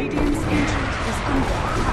Radiance ancient is under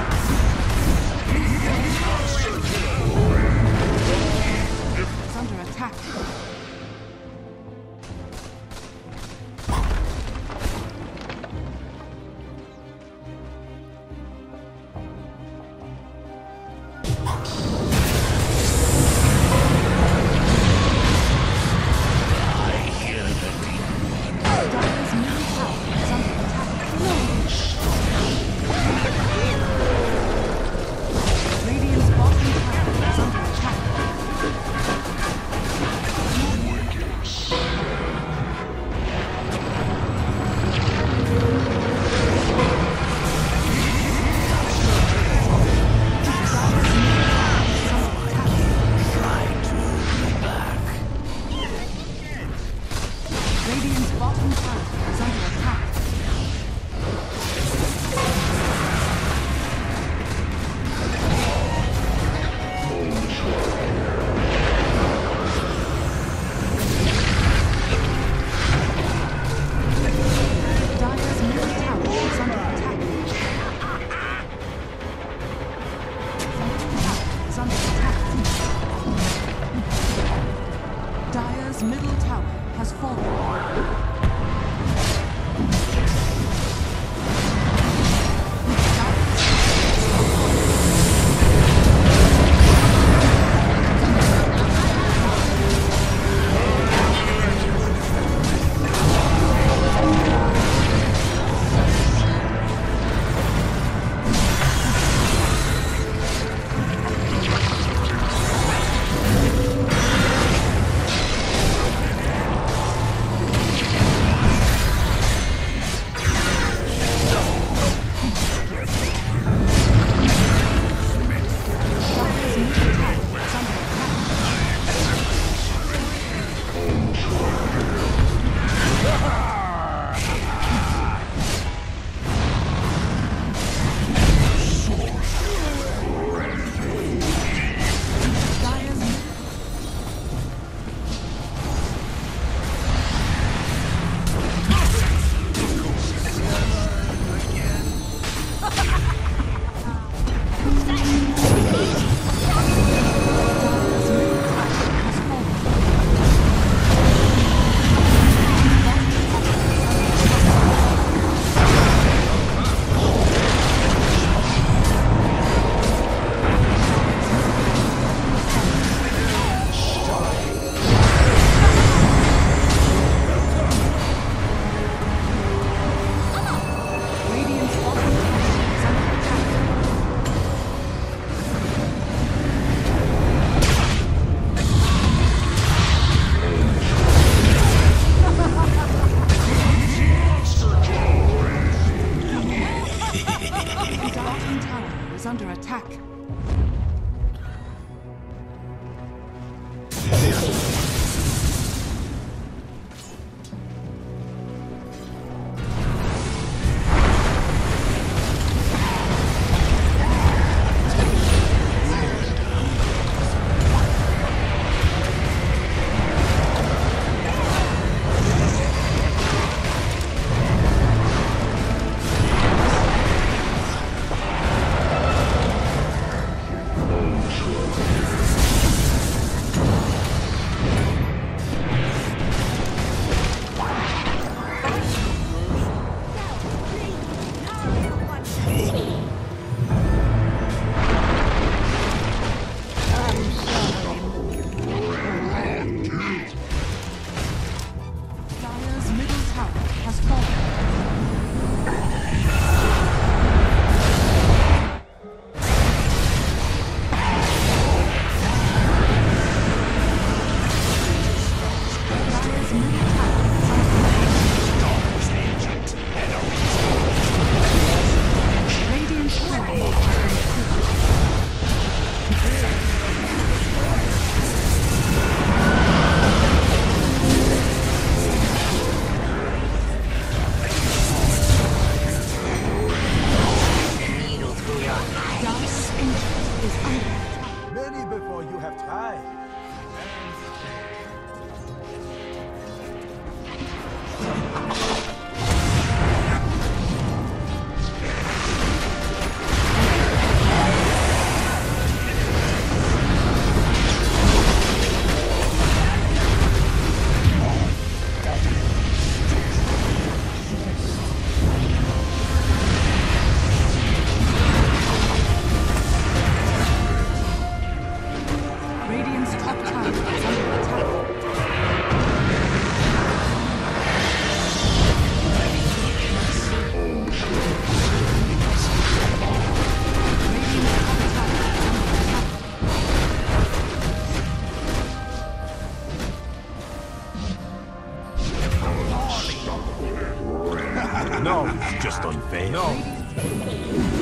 No, it's just unfair. No.